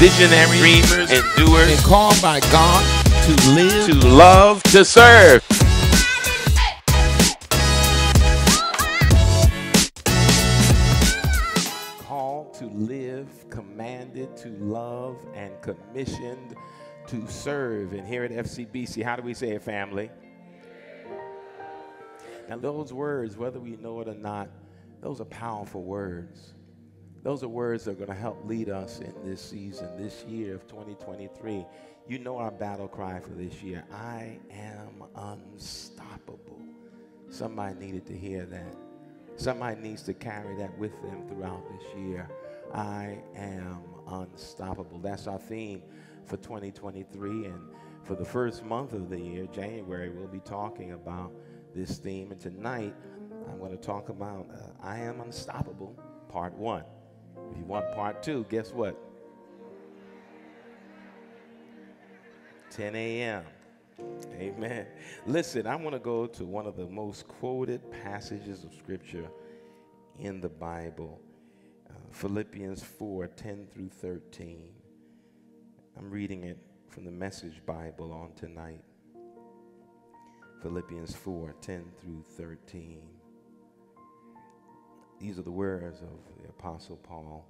visionary dreamers and doers and called by God to live to love to serve. called to live, commanded to love, and commissioned to serve. And here at FCBC, how do we say it, family? Now, those words, whether we know it or not, those are powerful words. Those are words that are going to help lead us in this season, this year of 2023. You know our battle cry for this year I am unstoppable. Somebody needed to hear that. Somebody needs to carry that with them throughout this year. I am unstoppable. That's our theme for 2023. And for the first month of the year, January, we'll be talking about this theme. And tonight, I'm going to talk about uh, I Am Unstoppable, Part 1. If you want Part 2, guess what? 10 a.m. Amen. Listen, I want to go to one of the most quoted passages of Scripture in the Bible uh, Philippians 4 10 through 13. I'm reading it from the Message Bible on tonight. Philippians 4 10 through 13. These are the words of the Apostle Paul.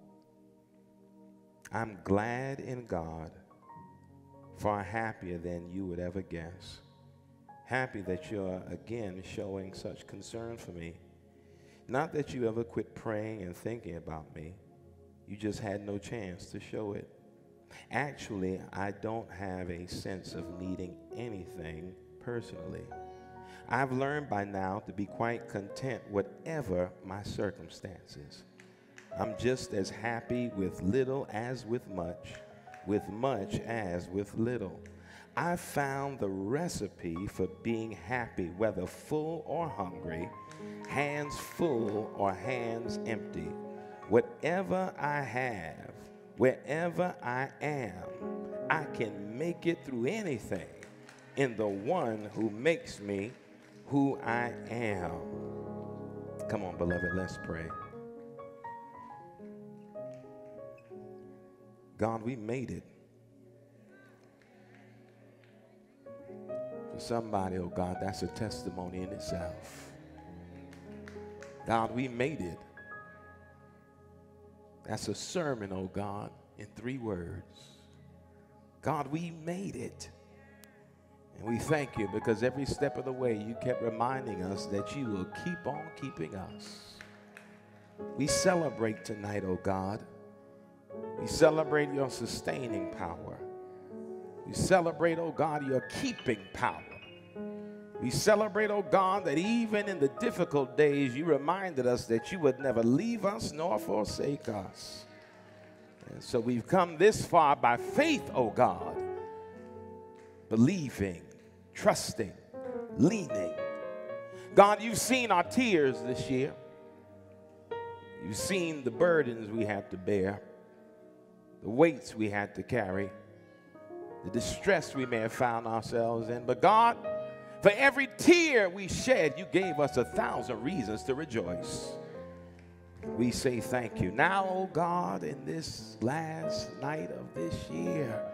I'm glad in God, far happier than you would ever guess. Happy that you're again showing such concern for me. Not that you ever quit praying and thinking about me, you just had no chance to show it. Actually, I don't have a sense of needing anything personally. I've learned by now to be quite content, whatever my circumstances. I'm just as happy with little as with much, with much as with little. I found the recipe for being happy, whether full or hungry, hands full or hands empty. Whatever I have, wherever I am, I can make it through anything in the one who makes me who I am. Come on, beloved, let's pray. God, we made it. For somebody, oh God, that's a testimony in itself. God, we made it. That's a sermon, oh God, in three words. God, we made it. And we thank you because every step of the way you kept reminding us that you will keep on keeping us. We celebrate tonight, oh God. We celebrate your sustaining power. We celebrate, oh God, your keeping power. We celebrate, oh God, that even in the difficult days, you reminded us that you would never leave us nor forsake us. And so we've come this far by faith, oh God, believing, trusting, leaning. God, you've seen our tears this year. You've seen the burdens we had to bear, the weights we had to carry, the distress we may have found ourselves in. But God, for every tear we shed, you gave us a thousand reasons to rejoice. We say thank you. Now, oh God, in this last night of this year,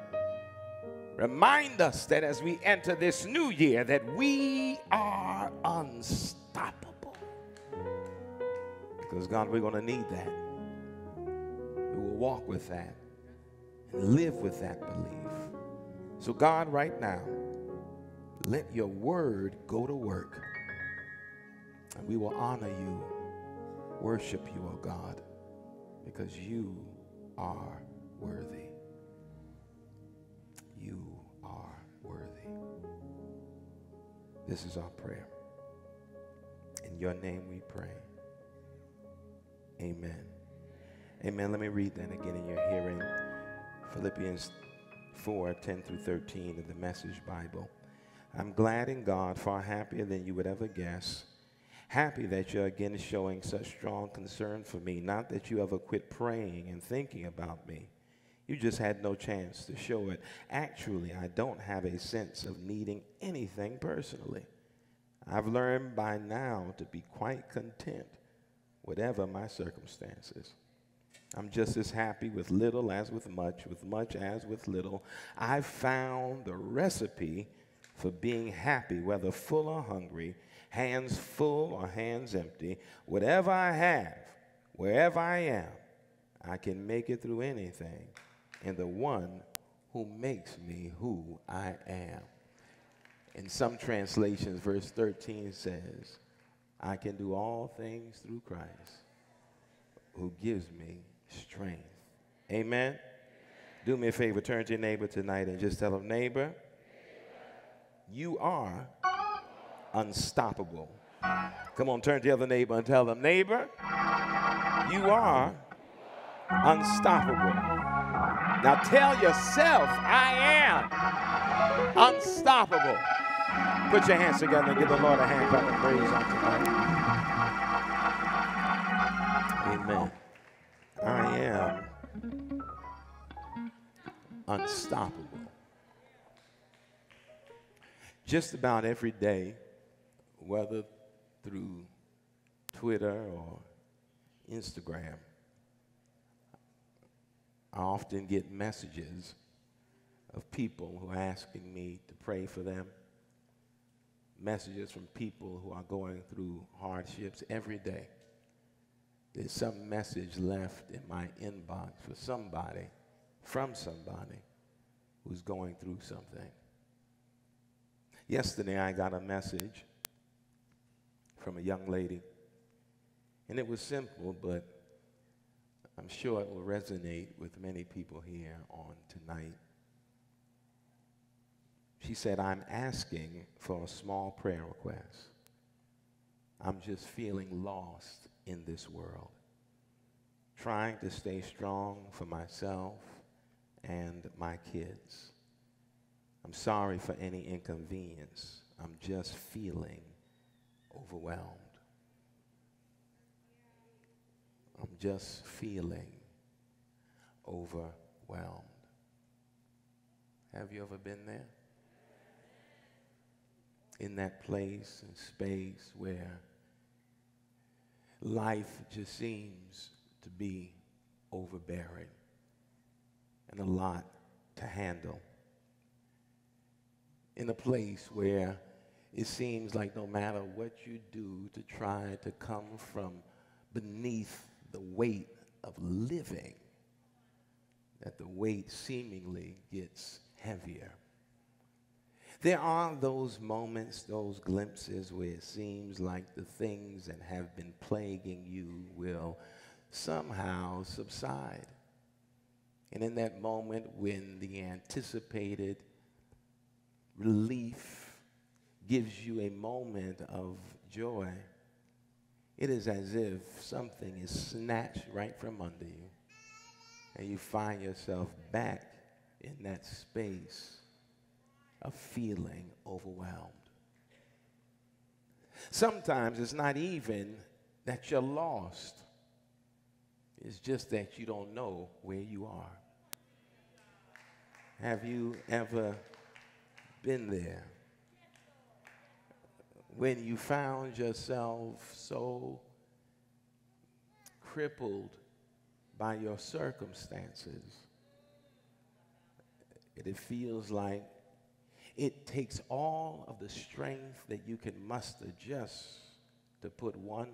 remind us that as we enter this new year that we are unstoppable. Because God, we're going to need that. We will walk with that and live with that belief. So God, right now, let your word go to work. And we will honor you, worship you, O oh God, because you are worthy. This is our prayer. In your name we pray. Amen. Amen. Let me read that again in your hearing. Philippians 4 10 through 13 of the Message Bible. I'm glad in God, far happier than you would ever guess. Happy that you're again showing such strong concern for me. Not that you ever quit praying and thinking about me. You just had no chance to show it. Actually, I don't have a sense of needing anything personally. I've learned by now to be quite content, whatever my circumstances. I'm just as happy with little as with much, with much as with little. I've found the recipe for being happy, whether full or hungry, hands full or hands empty. Whatever I have, wherever I am, I can make it through anything in the one who makes me who I am. In some translations, verse 13 says, I can do all things through Christ who gives me strength. Amen. Do me a favor, turn to your neighbor tonight and just tell him, neighbor, you are unstoppable. Come on, turn to the other neighbor and tell them, neighbor, you are unstoppable. Now tell yourself, I am unstoppable. Put your hands together and give the Lord a hand clap of praise on tonight. Amen. I am unstoppable. Just about every day, whether through Twitter or Instagram, I often get messages of people who are asking me to pray for them. Messages from people who are going through hardships every day. There's some message left in my inbox for somebody, from somebody who's going through something. Yesterday, I got a message from a young lady, and it was simple, but I'm sure it will resonate with many people here on tonight. She said, I'm asking for a small prayer request. I'm just feeling lost in this world, trying to stay strong for myself and my kids. I'm sorry for any inconvenience. I'm just feeling overwhelmed. I'm just feeling overwhelmed. Have you ever been there? In that place and space where life just seems to be overbearing and a lot to handle. In a place where it seems like no matter what you do to try to come from beneath the weight of living, that the weight seemingly gets heavier. There are those moments, those glimpses where it seems like the things that have been plaguing you will somehow subside. And in that moment when the anticipated relief gives you a moment of joy, it is as if something is snatched right from under you and you find yourself back in that space of feeling overwhelmed. Sometimes it's not even that you're lost, it's just that you don't know where you are. Have you ever been there? When you found yourself so crippled by your circumstances, it feels like it takes all of the strength that you can muster just to put one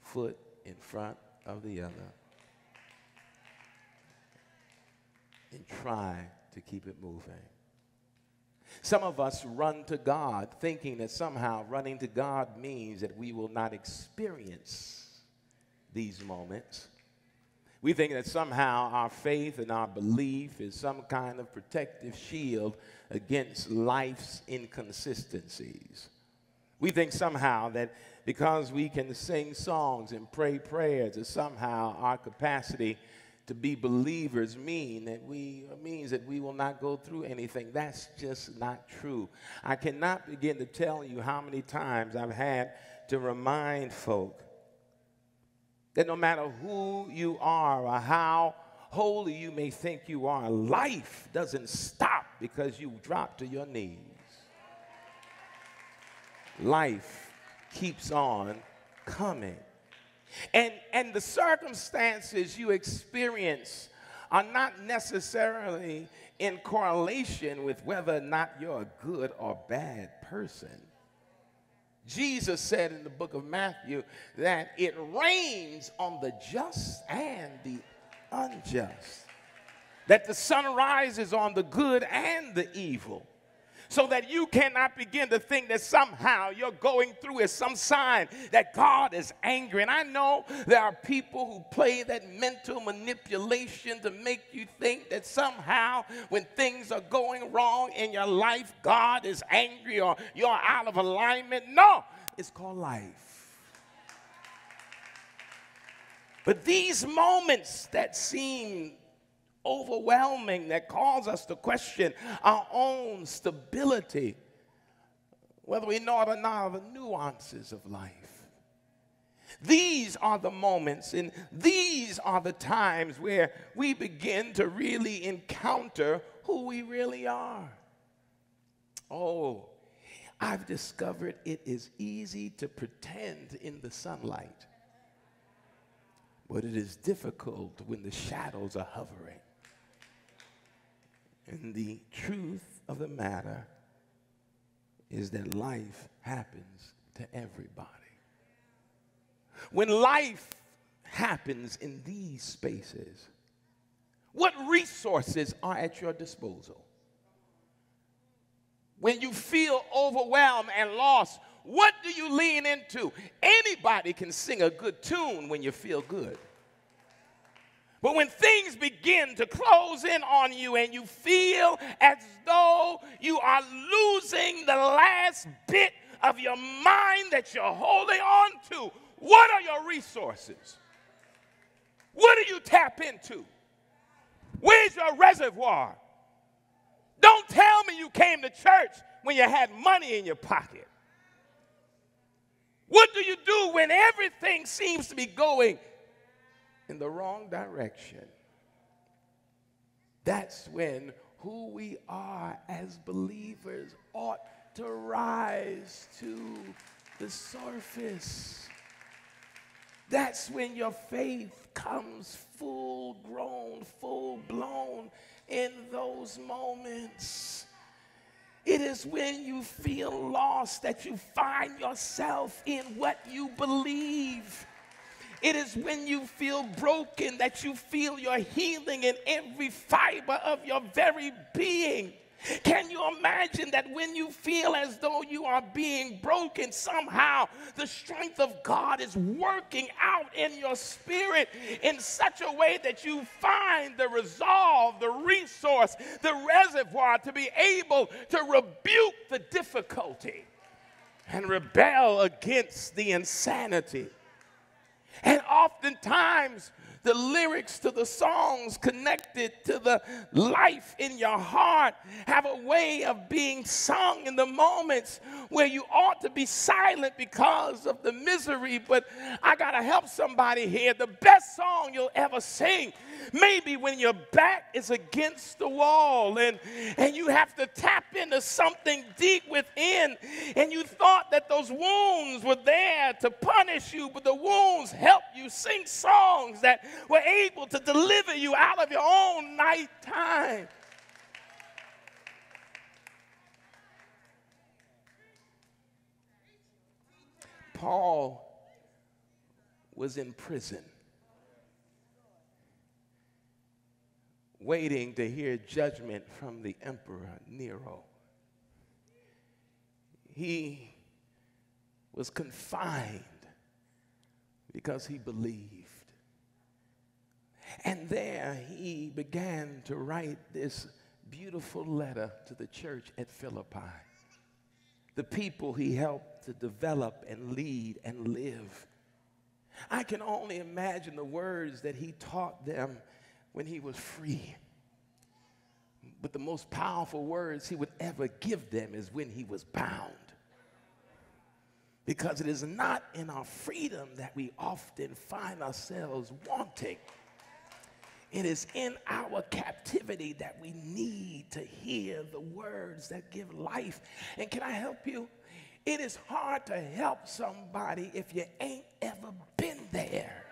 foot in front of the other and try to keep it moving. Some of us run to God thinking that somehow running to God means that we will not experience these moments. We think that somehow our faith and our belief is some kind of protective shield against life's inconsistencies. We think somehow that because we can sing songs and pray prayers, that somehow our capacity to be believers mean that we means that we will not go through anything. That's just not true. I cannot begin to tell you how many times I've had to remind folk that no matter who you are or how holy you may think you are, life doesn't stop because you drop to your knees. Life keeps on coming. And, and the circumstances you experience are not necessarily in correlation with whether or not you're a good or bad person. Jesus said in the book of Matthew that it rains on the just and the unjust, that the sun rises on the good and the evil so that you cannot begin to think that somehow you're going through is some sign that God is angry. And I know there are people who play that mental manipulation to make you think that somehow when things are going wrong in your life, God is angry or you're out of alignment. No, it's called life. But these moments that seem overwhelming that calls us to question our own stability, whether we know it or not, the nuances of life. These are the moments and these are the times where we begin to really encounter who we really are. Oh, I've discovered it is easy to pretend in the sunlight, but it is difficult when the shadows are hovering. And the truth of the matter is that life happens to everybody. When life happens in these spaces, what resources are at your disposal? When you feel overwhelmed and lost, what do you lean into? Anybody can sing a good tune when you feel good. But when things begin to close in on you and you feel as though you are losing the last bit of your mind that you're holding on to, what are your resources? What do you tap into? Where's your reservoir? Don't tell me you came to church when you had money in your pocket. What do you do when everything seems to be going in the wrong direction, that's when who we are as believers ought to rise to the surface. That's when your faith comes full grown, full blown in those moments. It is when you feel lost that you find yourself in what you believe. It is when you feel broken that you feel your healing in every fiber of your very being. Can you imagine that when you feel as though you are being broken, somehow the strength of God is working out in your spirit in such a way that you find the resolve, the resource, the reservoir to be able to rebuke the difficulty and rebel against the insanity? And oftentimes, the lyrics to the songs connected to the life in your heart have a way of being sung in the moments where you ought to be silent because of the misery. But I got to help somebody here. The best song you'll ever sing, maybe when your back is against the wall and, and you have to tap into something deep within, and you thought that those wounds were there to punish you, but the wounds help you sing songs that were able to deliver you out of your own nighttime. Paul was in prison, waiting to hear judgment from the emperor Nero. He was confined because he believed. And there he began to write this beautiful letter to the church at Philippi. The people he helped to develop and lead and live. I can only imagine the words that he taught them when he was free. But the most powerful words he would ever give them is when he was bound. Because it is not in our freedom that we often find ourselves wanting. It is in our captivity that we need to hear the words that give life. And can I help you? It is hard to help somebody if you ain't ever been there.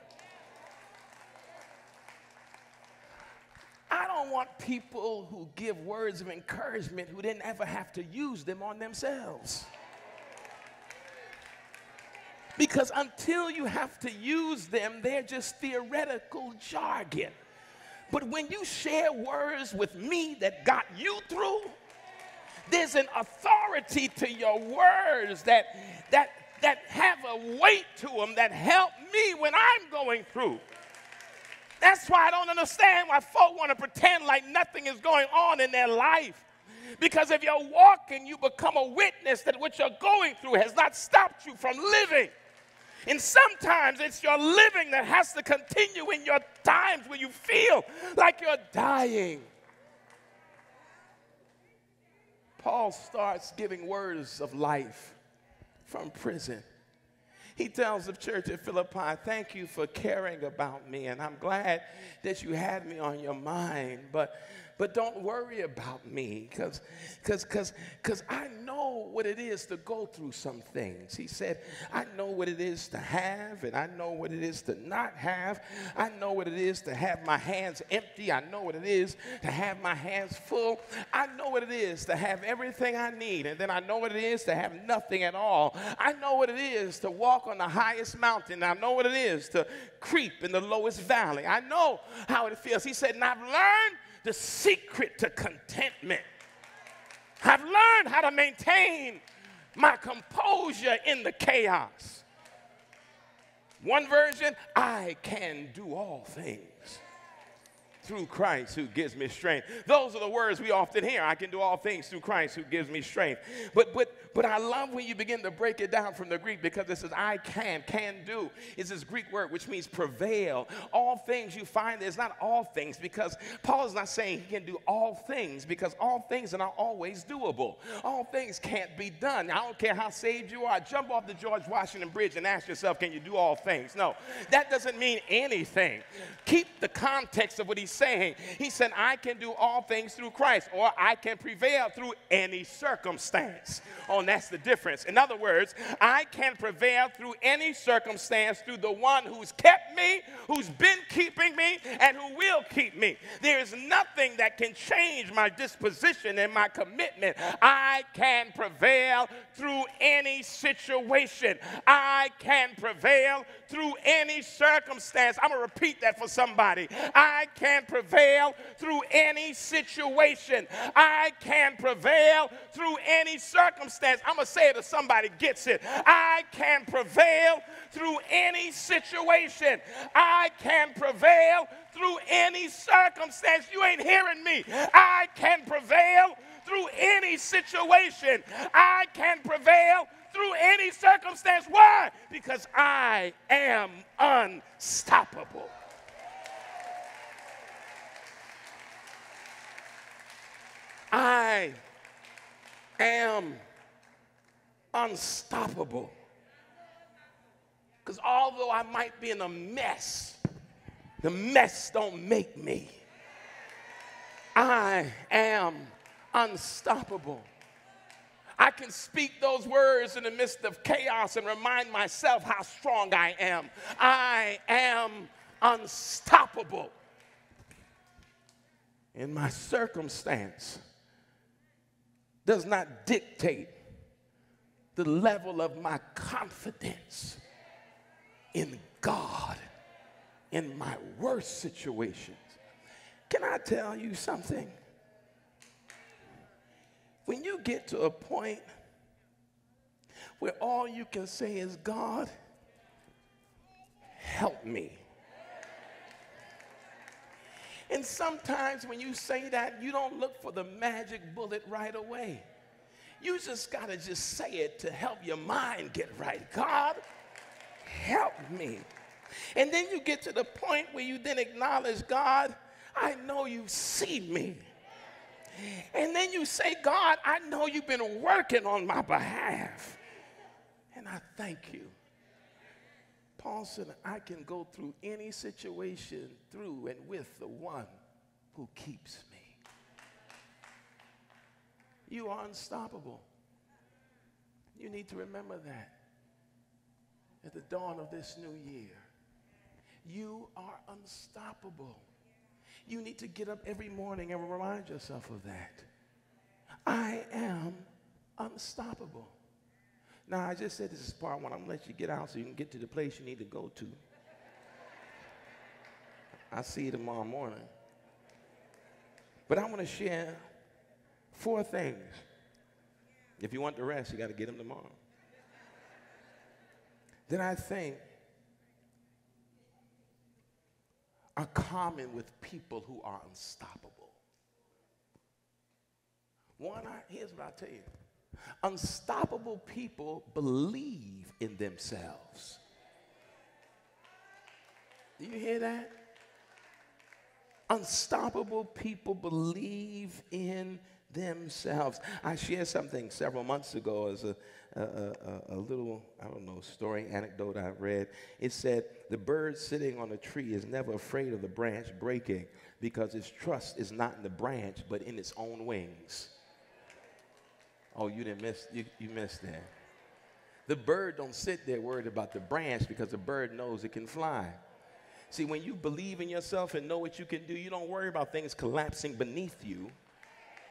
I don't want people who give words of encouragement who didn't ever have to use them on themselves. Because until you have to use them, they're just theoretical jargon. But when you share words with me that got you through, there's an authority to your words that, that, that have a weight to them that help me when I'm going through. That's why I don't understand why folk want to pretend like nothing is going on in their life. Because if you're walking, you become a witness that what you're going through has not stopped you from living. And sometimes it's your living that has to continue in your times when you feel like you're dying. Paul starts giving words of life from prison. He tells the church at Philippi, Thank you for caring about me, and I'm glad that you had me on your mind. But but don't worry about me because because because because I know what it is to go through some things. He said, I know what it is to have, and I know what it is to not have. I know what it is to have my hands empty. I know what it is to have my hands full. I know what it is to have everything I need, and then I know what it is to have nothing at all. I know what it is to walk on the highest mountain. I know what it is to creep in the lowest valley. I know how it feels. He said, and I've learned the secret to contentment. I've learned how to maintain my composure in the chaos. One version, I can do all things through Christ who gives me strength. Those are the words we often hear. I can do all things through Christ who gives me strength. But but but I love when you begin to break it down from the Greek because it says I can, can do. Is this Greek word which means prevail. All things you find there's not all things because Paul is not saying he can do all things because all things are not always doable. All things can't be done. I don't care how saved you are. Jump off the George Washington Bridge and ask yourself, can you do all things? No, that doesn't mean anything. Keep the context of what he's saying. He said, I can do all things through Christ, or I can prevail through any circumstance. Oh, that's the difference. In other words, I can prevail through any circumstance through the one who's kept me, who's been keeping me, and who will keep me. There is nothing that can change my disposition and my commitment. I can prevail through any situation. I can prevail through any circumstance. I'm going to repeat that for somebody. I can prevail through any situation. I can prevail through any circumstance. I'm going to say it to somebody gets it. I can prevail through any situation. I can prevail through any circumstance. You ain't hearing me. I can prevail through any situation. I can prevail through any circumstance. Why? Because I am unstoppable. I am unstoppable. Because although I might be in a mess, the mess don't make me. I am unstoppable. I can speak those words in the midst of chaos and remind myself how strong I am. I am unstoppable. In my circumstance does not dictate the level of my confidence in God in my worst situations. Can I tell you something? When you get to a point where all you can say is, God, help me. And sometimes when you say that, you don't look for the magic bullet right away. You just got to just say it to help your mind get right. God, help me. And then you get to the point where you then acknowledge, God, I know you see me. And then you say, God, I know you've been working on my behalf. And I thank you. Paul said, I can go through any situation through and with the one who keeps me. You are unstoppable. You need to remember that at the dawn of this new year. You are unstoppable. You need to get up every morning and remind yourself of that. I am unstoppable. Now, I just said this is part one. I'm going to let you get out so you can get to the place you need to go to. I'll see you tomorrow morning. But I want to share four things. If you want the rest, you got to get them tomorrow. Then I think are common with people who are unstoppable. One, I, here's what I tell you unstoppable people believe in themselves. Do you hear that? Unstoppable people believe in themselves. I shared something several months ago as a, a, a, a, little, I don't know, story, anecdote I read. It said, The bird sitting on a tree is never afraid of the branch breaking because its trust is not in the branch but in its own wings. Oh, you didn't miss, you, you missed that. The bird don't sit there worried about the branch because the bird knows it can fly. See, when you believe in yourself and know what you can do, you don't worry about things collapsing beneath you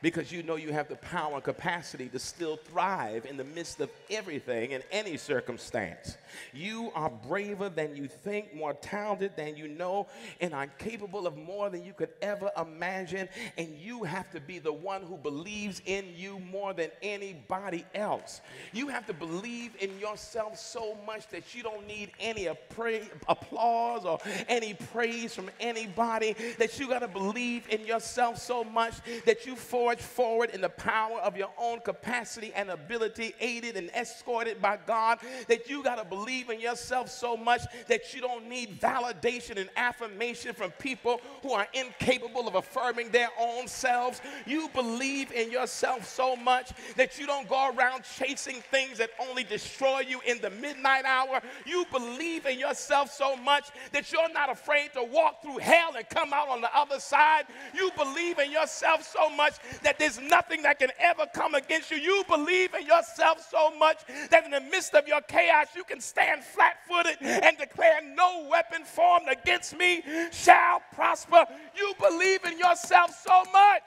because you know you have the power and capacity to still thrive in the midst of everything in any circumstance. You are braver than you think, more talented than you know, and are capable of more than you could ever imagine. And you have to be the one who believes in you more than anybody else. You have to believe in yourself so much that you don't need any applause or any praise from anybody, that you got to believe in yourself so much that you for forge forward in the power of your own capacity and ability, aided and escorted by God, that you got to believe in yourself so much that you don't need validation and affirmation from people who are incapable of affirming their own selves. You believe in yourself so much that you don't go around chasing things that only destroy you in the midnight hour. You believe in yourself so much that you're not afraid to walk through hell and come out on the other side. You believe in yourself so much that there's nothing that can ever come against you. You believe in yourself so much that in the midst of your chaos, you can stand flat footed and declare, No weapon formed against me shall prosper. You believe in yourself so much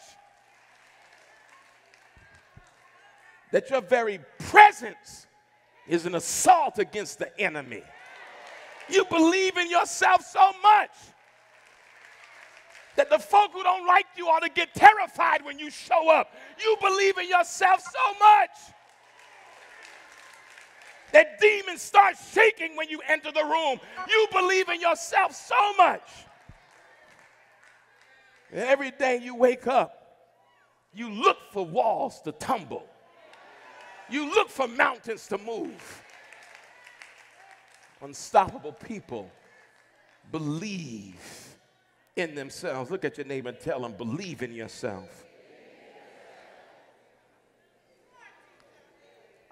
that your very presence is an assault against the enemy. You believe in yourself so much that the folk who don't like you ought to get terrified when you show up. You believe in yourself so much that demons start shaking when you enter the room. You believe in yourself so much. Every day you wake up, you look for walls to tumble. You look for mountains to move. Unstoppable people believe in themselves. Look at your neighbor and tell them, believe in yourself.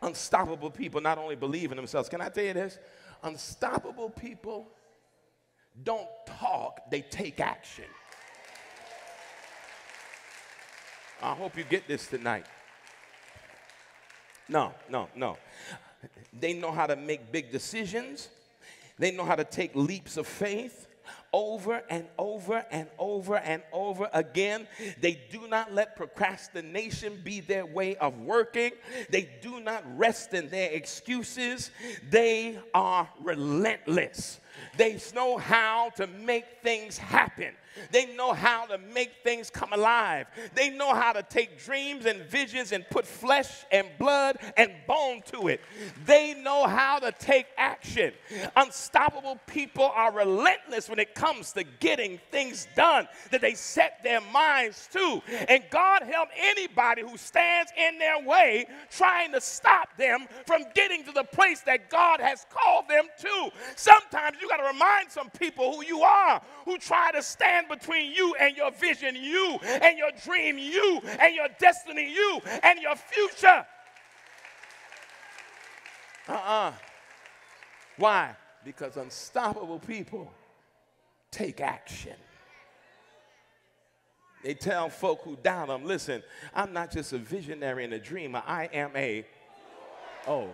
Unstoppable people not only believe in themselves, can I tell you this? Unstoppable people don't talk, they take action. I hope you get this tonight. No, no, no. They know how to make big decisions. They know how to take leaps of faith over and over and over and over again. They do not let procrastination be their way of working. They do not rest in their excuses. They are relentless. They know how to make things happen. They know how to make things come alive. They know how to take dreams and visions and put flesh and blood and bone to it. They know how to take action. Unstoppable people are relentless when it comes to getting things done that they set their minds to. And God help anybody who stands in their way trying to stop them from getting to the place that God has called them to. Sometimes you got to remind some people who you are who try to stand between you and your vision, you and your dream, you and your destiny, you and your future. Uh uh-uh. uh Why? Because unstoppable people take action. They tell folk who doubt them, listen, I'm not just a visionary and a dreamer, I am a, oh.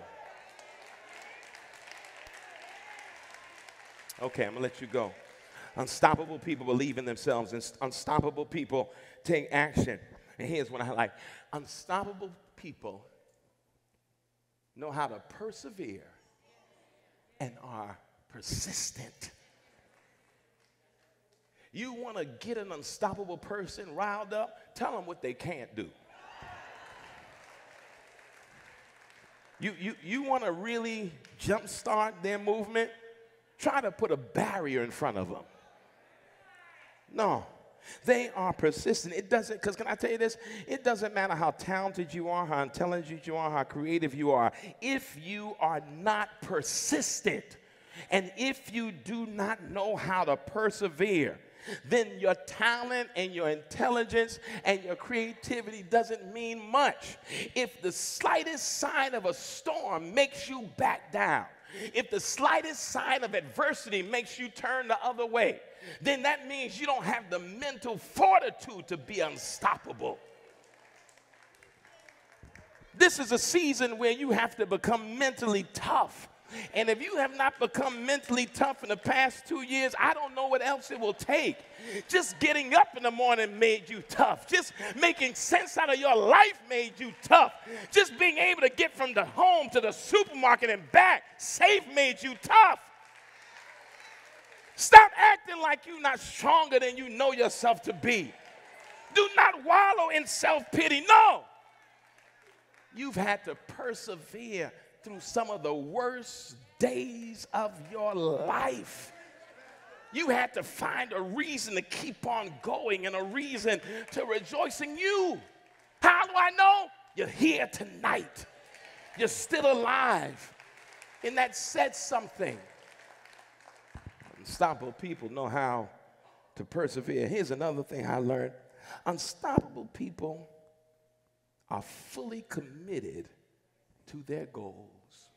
Okay, I'm gonna let you go. Unstoppable people believe in themselves, and unstoppable people take action. And here's what I like unstoppable people know how to persevere and are persistent. You want to get an unstoppable person riled up? Tell them what they can't do. You, you, you want to really jumpstart their movement? Try to put a barrier in front of them. No, they are persistent. It doesn't, because can I tell you this? It doesn't matter how talented you are, how intelligent you are, how creative you are. If you are not persistent, and if you do not know how to persevere, then your talent and your intelligence and your creativity doesn't mean much. If the slightest sign of a storm makes you back down, if the slightest sign of adversity makes you turn the other way, then that means you don't have the mental fortitude to be unstoppable. This is a season where you have to become mentally tough. And if you have not become mentally tough in the past two years, I don't know what else it will take. Just getting up in the morning made you tough. Just making sense out of your life made you tough. Just being able to get from the home to the supermarket and back safe made you tough. Stop acting like you're not stronger than you know yourself to be. Do not wallow in self pity. No. You've had to persevere through some of the worst days of your life. You had to find a reason to keep on going and a reason to rejoice in you. How do I know? You're here tonight. You're still alive. And that said something. Unstoppable people know how to persevere. Here's another thing I learned unstoppable people are fully committed to their goals.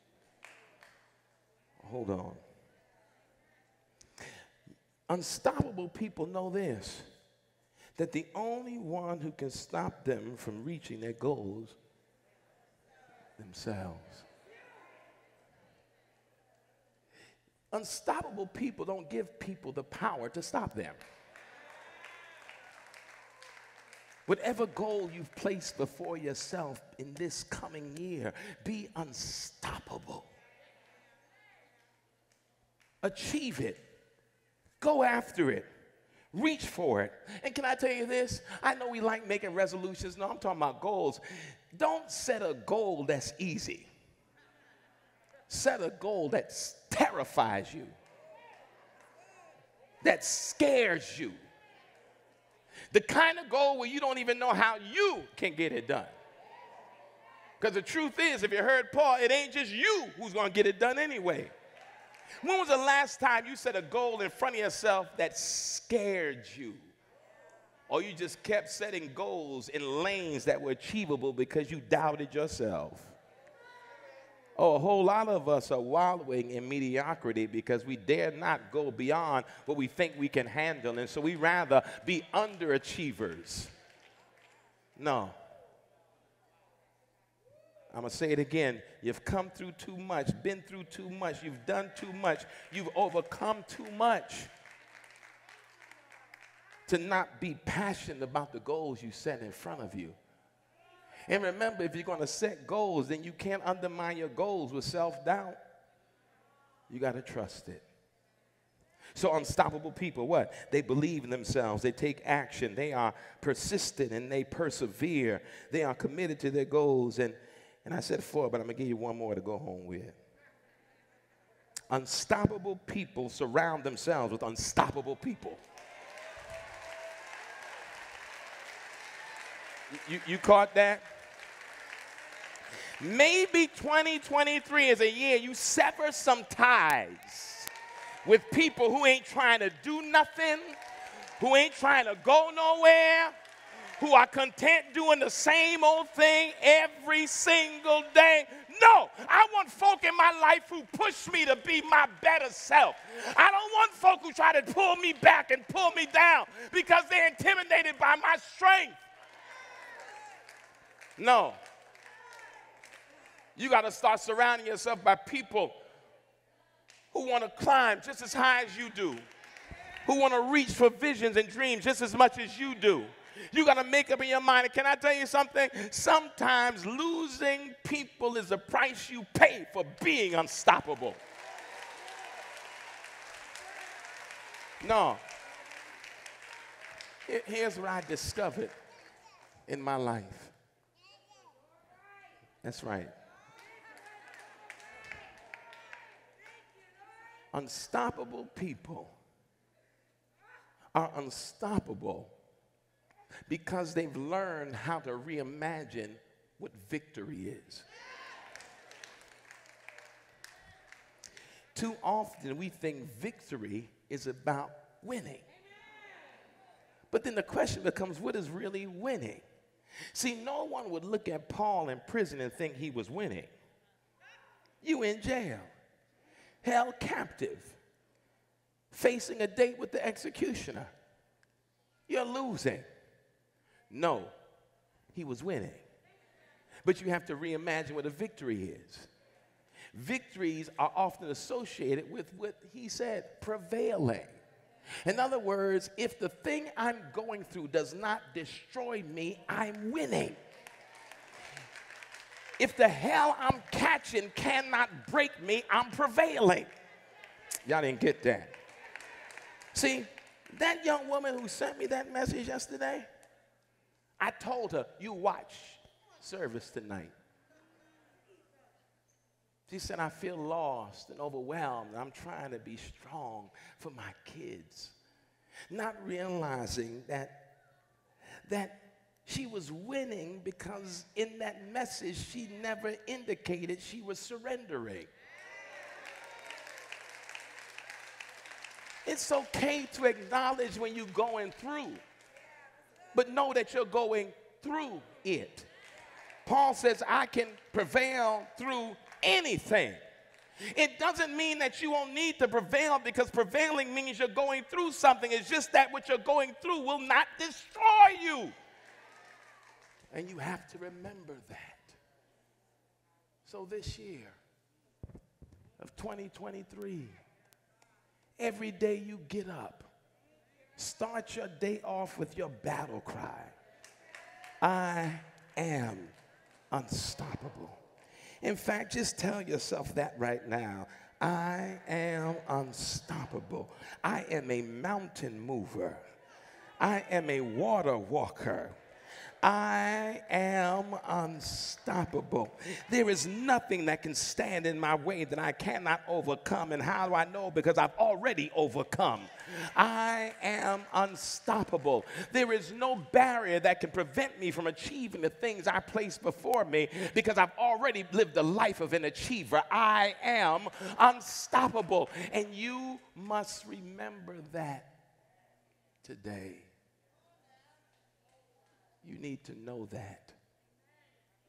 Hold on. Unstoppable people know this that the only one who can stop them from reaching their goals themselves. Unstoppable people don't give people the power to stop them. Whatever goal you've placed before yourself in this coming year, be unstoppable. Achieve it. Go after it. Reach for it. And can I tell you this? I know we like making resolutions. No, I'm talking about goals. Don't set a goal that's easy. Set a goal that terrifies you, that scares you. The kind of goal where you don't even know how you can get it done. Because the truth is, if you heard Paul, it ain't just you who's going to get it done anyway. When was the last time you set a goal in front of yourself that scared you? Or you just kept setting goals in lanes that were achievable because you doubted yourself? Oh, a whole lot of us are wallowing in mediocrity because we dare not go beyond what we think we can handle. And so we rather be underachievers. No. I'm going to say it again. You've come through too much, been through too much, you've done too much, you've overcome too much to not be passionate about the goals you set in front of you. And remember, if you're going to set goals, then you can't undermine your goals with self doubt. You got to trust it. So, unstoppable people, what? They believe in themselves, they take action, they are persistent, and they persevere. They are committed to their goals. And, and I said four, but I'm going to give you one more to go home with. Unstoppable people surround themselves with unstoppable people. You, you caught that? Maybe 2023 is a year you sever some ties with people who ain't trying to do nothing, who ain't trying to go nowhere, who are content doing the same old thing every single day. No, I want folk in my life who push me to be my better self. I don't want folk who try to pull me back and pull me down because they're intimidated by my strength. No, you got to start surrounding yourself by people who want to climb just as high as you do. who want to reach for visions and dreams just as much as you do. You got to make up in your mind. And can I tell you something? Sometimes losing people is the price you pay for being unstoppable. No. Here's what I discovered in my life. That's right. Unstoppable people are unstoppable because they've learned how to reimagine what victory is. Too often we think victory is about winning. But then the question becomes what is really winning? See, no one would look at Paul in prison and think he was winning. You in jail, held captive, facing a date with the executioner. You're losing. No, he was winning. But you have to reimagine what a victory is. Victories are often associated with what he said prevailing. In other words, if the thing I'm going through does not destroy me, I'm winning. If the hell I'm catching cannot break me, I'm prevailing. Y'all didn't get that. See, that young woman who sent me that message yesterday, I told her, You watch service tonight. She said, I feel lost and overwhelmed. I'm trying to be strong for my kids. Not realizing that, that she was winning because in that message she never indicated she was surrendering. It's okay to acknowledge when you're going through, but know that you're going through it. Paul says, I can prevail through anything. It doesn't mean that you won't need to prevail because prevailing means you're going through something. It's just that what you're going through will not destroy you. And you have to remember that. So this year of 2023, every day you get up, start your day off with your battle cry I am unstoppable. In fact, just tell yourself that right now. I am unstoppable. I am a mountain mover. I am a water walker. I am unstoppable. There is nothing that can stand in my way that I cannot overcome. And how do I know? Because I've already overcome. I am unstoppable. There is no barrier that can prevent me from achieving the things I place before me because I've already lived the life of an achiever. I am unstoppable. And you must remember that today. You need to know that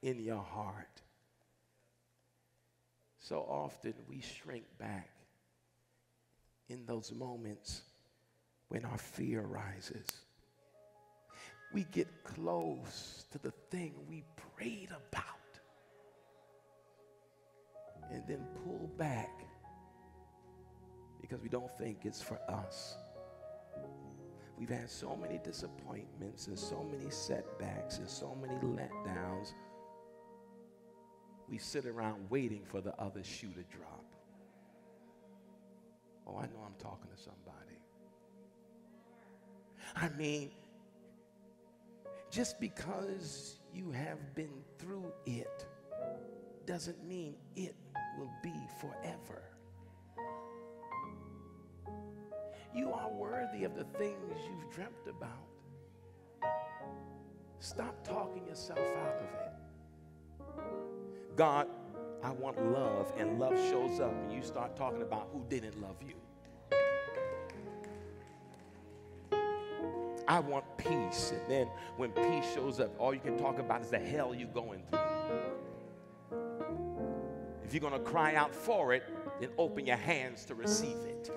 in your heart. So often we shrink back in those moments when our fear rises. We get close to the thing we prayed about and then pull back because we don't think it's for us. We've had so many disappointments and so many setbacks and so many letdowns. We sit around waiting for the other shoe to drop. Oh, I know I'm talking to somebody. I mean, just because you have been through it doesn't mean it will be forever. You are worthy of the things you've dreamt about. Stop talking yourself out of it. God, I want love, and love shows up, and you start talking about who didn't love you. I want peace, and then when peace shows up, all you can talk about is the hell you're going through. If you're going to cry out for it, then open your hands to receive it.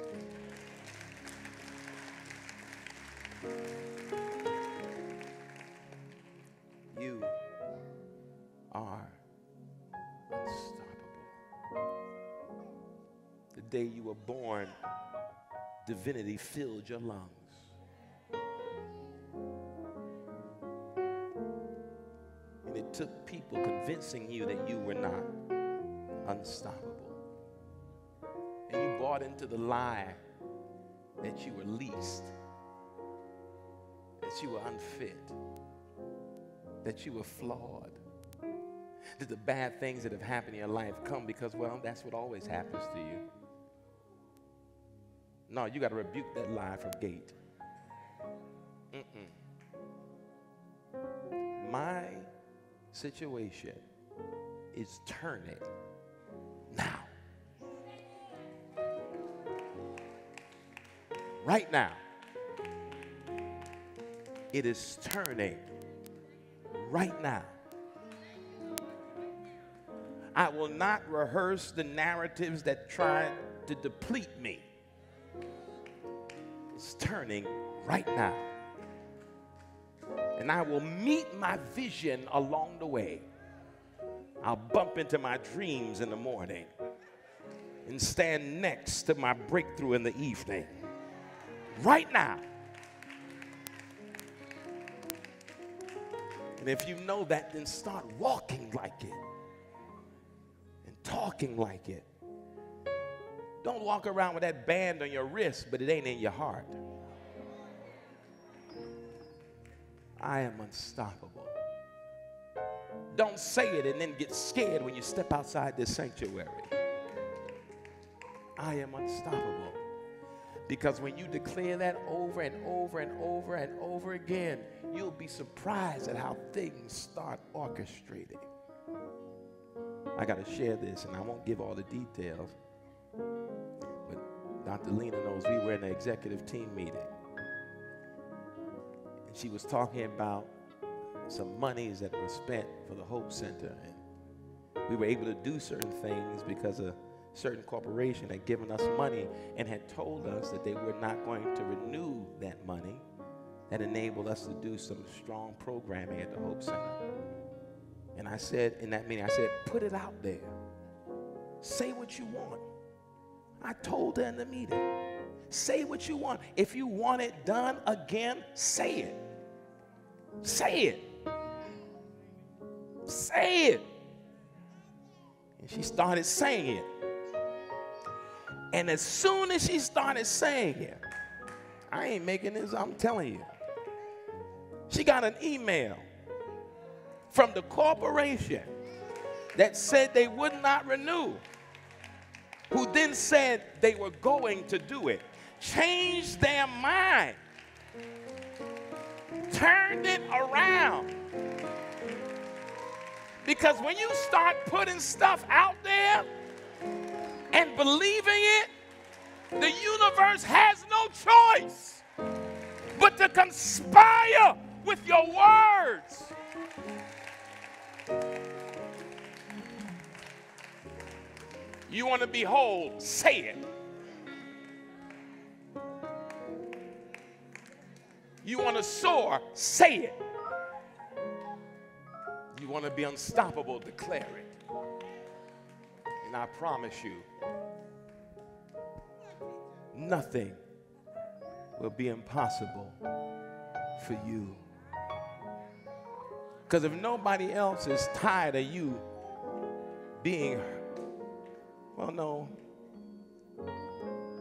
You are unstoppable. The day you were born divinity filled your lungs. And it took people convincing you that you were not unstoppable. And you bought into the lie that you were least, that you were unfit, that you were flawed, that the bad things that have happened in your life come because, well, that's what always happens to you. No, you got to rebuke that lie from gate. Mm-mm. My situation is turning now. Right now. It is turning right now. I will not rehearse the narratives that try to deplete me. It's turning right now. And I will meet my vision along the way. I'll bump into my dreams in the morning and stand next to my breakthrough in the evening. Right now. And if you know that, then start walking like it and talking like it. Don't walk around with that band on your wrist, but it ain't in your heart. I am unstoppable. Don't say it and then get scared when you step outside this sanctuary. I am unstoppable. Because when you declare that over and over and over and over again, you'll be surprised at how things start orchestrating. I got to share this, and I won't give all the details. But Dr. Lena knows we were in an executive team meeting. And she was talking about some monies that were spent for the Hope Center. And we were able to do certain things because a certain corporation had given us money and had told us that they were not going to renew that money that enabled us to do some strong programming at the Hope Center. And I said in that meeting, I said, put it out there. Say what you want. I told her in the meeting, say what you want. If you want it done again, say it. Say it. Say it. And she started saying it. And as soon as she started saying it, I ain't making this, I'm telling you. She got an email from the corporation that said they would not renew, who then said they were going to do it, changed their mind, turned it around. Because when you start putting stuff out there and believing it, the universe has no choice but to conspire with your words. You want to be whole, say it. You want to soar, say it. You want to be unstoppable, declare it. And I promise you, nothing will be impossible for you. Because if nobody else is tired of you being, well, no,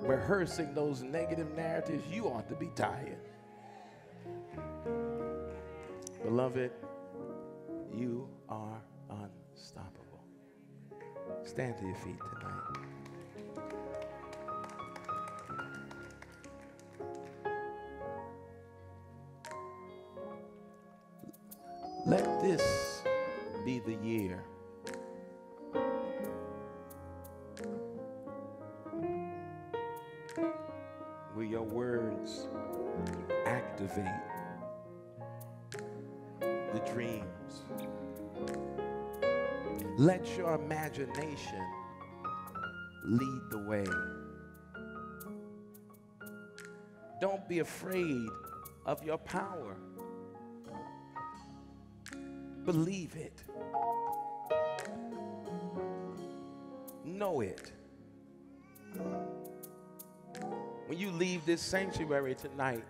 rehearsing those negative narratives, you ought to be tired. Beloved, you are. Stand to your feet tonight. Let this be the year. Where your words activate the dreams. Let your imagination lead the way. Don't be afraid of your power. Believe it. Know it. when you leave this sanctuary tonight,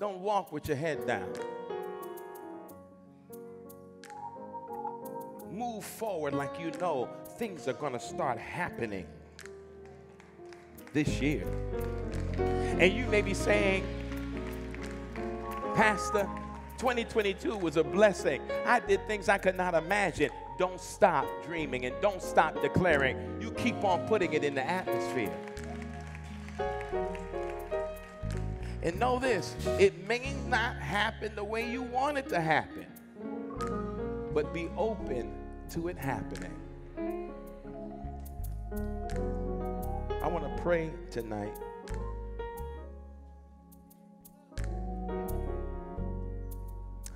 don't walk with your head down. Forward like you know things are going to start happening this year. And you may be saying, Pastor, 2022 was a blessing. I did things I could not imagine. Don't stop dreaming and don't stop declaring. You keep on putting it in the atmosphere. And know this it may not happen the way you want it to happen, but be open to it happening. I want to pray tonight.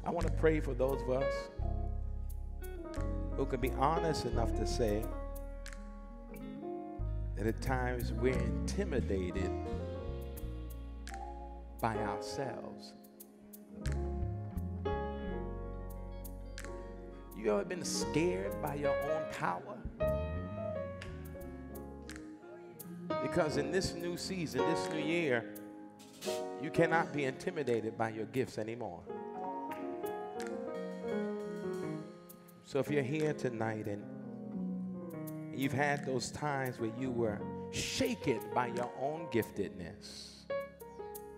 I want to pray for those of us who can be honest enough to say that at times we're intimidated by ourselves. You ever been scared by your own power? Because in this new season, this new year, you cannot be intimidated by your gifts anymore. So if you're here tonight and you've had those times where you were shaken by your own giftedness,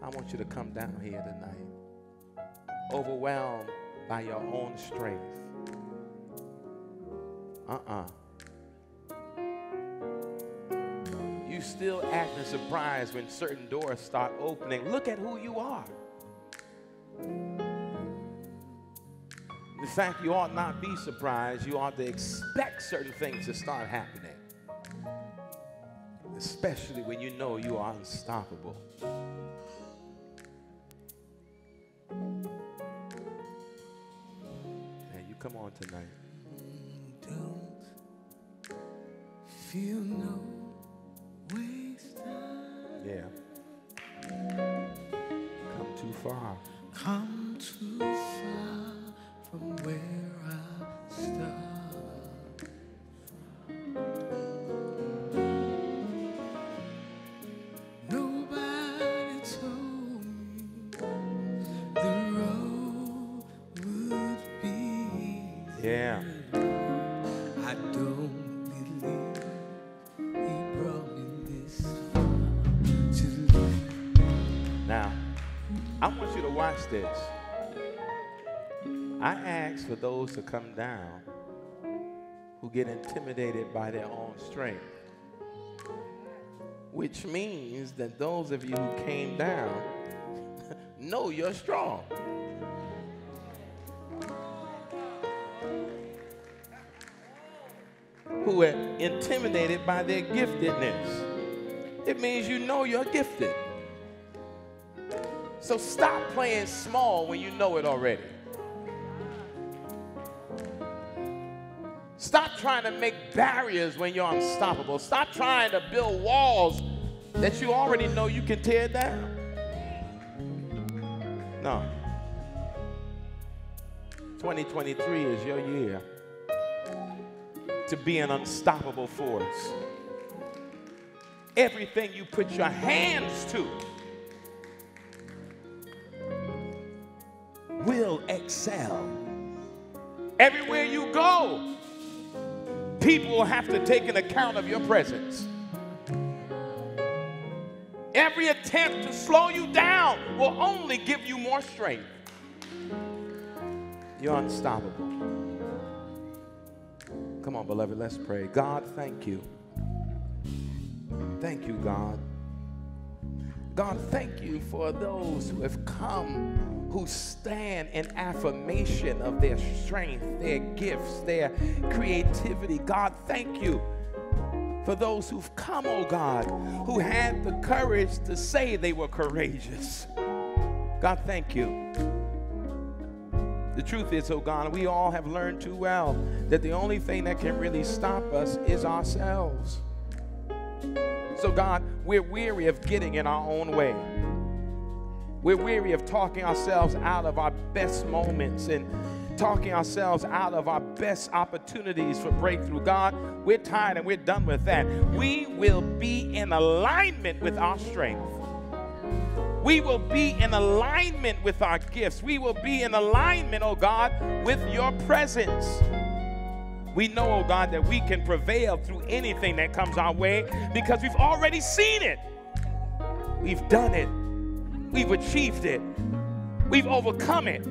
I want you to come down here tonight, overwhelmed by your own strength. Uh uh You still acting surprised when certain doors start opening. Look at who you are. In fact, you ought not be surprised. You ought to expect certain things to start happening, especially when you know you are unstoppable. Now, you come on tonight. Don't feel no waste. Yeah. Come too far. Come too to come down who get intimidated by their own strength. Which means that those of you who came down know you're strong. Who are intimidated by their giftedness. It means you know you're gifted. So stop playing small when you know it already. Stop trying to make barriers when you're unstoppable. Stop trying to build walls that you already know you can tear down. No. 2023 is your year to be an unstoppable force. Everything you put your hands to will excel. Everywhere you go, people will have to take an account of your presence. Every attempt to slow you down will only give you more strength. You're unstoppable. Come on, beloved, let's pray. God, thank you. Thank you, God. God, thank you for those who have come who stand in affirmation of their strength, their gifts, their creativity. God, thank you for those who've come, oh God, who had the courage to say they were courageous. God, thank you. The truth is, oh God, we all have learned too well that the only thing that can really stop us is ourselves. So, God, we're weary of getting in our own way. We're weary of talking ourselves out of our best moments and talking ourselves out of our best opportunities for breakthrough. God, we're tired and we're done with that. We will be in alignment with our strength. We will be in alignment with our gifts. We will be in alignment, oh God, with your presence. We know, oh God, that we can prevail through anything that comes our way because we've already seen it. We've done it. We've achieved it. We've overcome it.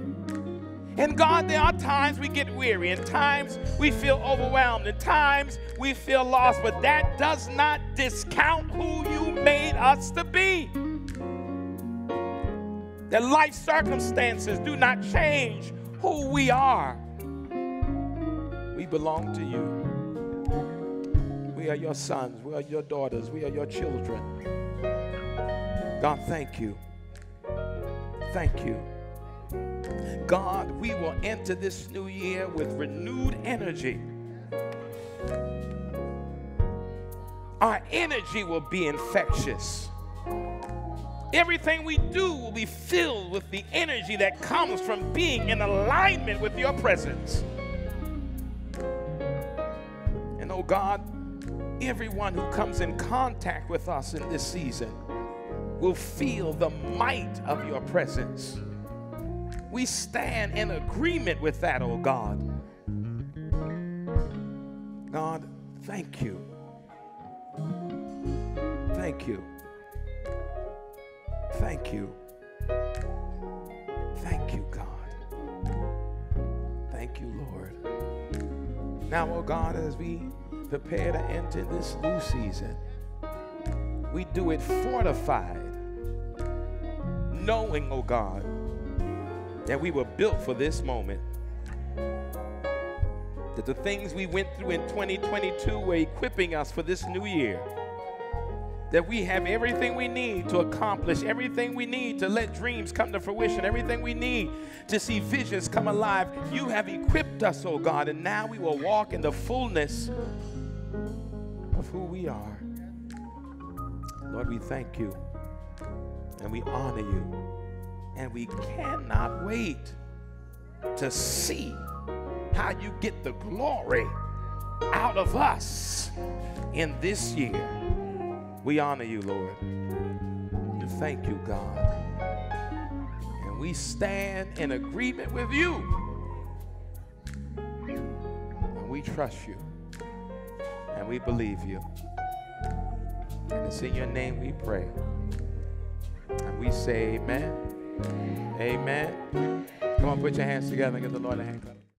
And God, there are times we get weary, and times we feel overwhelmed, and times we feel lost, but that does not discount who you made us to be. That life circumstances do not change who we are. We belong to you. We are your sons, we are your daughters, we are your children. God, thank you. Thank you. God, we will enter this new year with renewed energy. Our energy will be infectious. Everything we do will be filled with the energy that comes from being in alignment with your presence. And oh God, everyone who comes in contact with us in this season will feel the might of your presence. We stand in agreement with that, oh God. God, thank you. Thank you. Thank you. Thank you, God. Thank you, Lord. Now, oh God, as we prepare to enter this new season, we do it fortified, knowing, oh God, that we were built for this moment. That the things we went through in 2022 were equipping us for this new year. That we have everything we need to accomplish, everything we need to let dreams come to fruition, everything we need to see visions come alive. You have equipped us, oh God, and now we will walk in the fullness of who we are. Lord, we thank you and we honor you. And we cannot wait to see how you get the glory out of us in this year. We honor you, Lord. We thank you, God. And we stand in agreement with you. And we trust you. And we believe you. And it's in your name we pray. And we say amen. Amen. Come on, put your hands together and give the Lord a hand clap.